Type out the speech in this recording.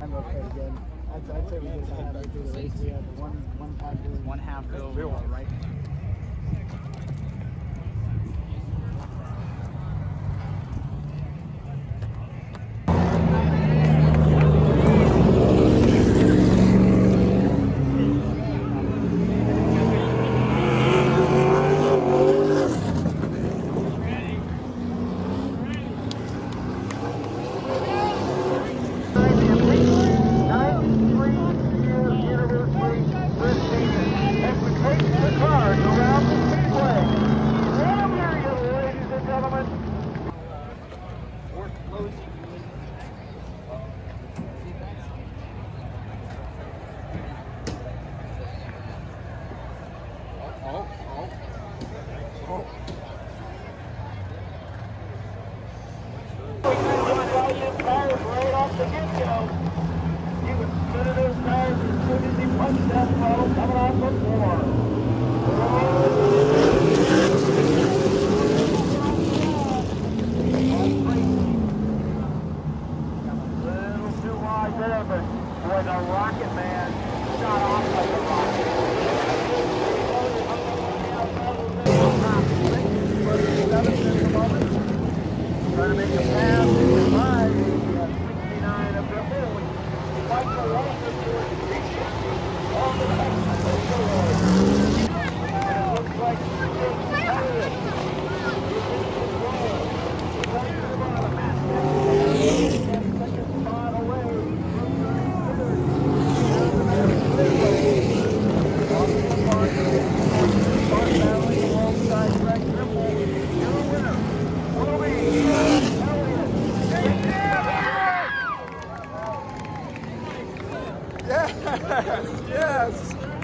I'm okay again. I'd, I'd say we just had, we had one, one half. One half bill, right. there, but boy, the Rocket Man shot off like a Yes. Yes.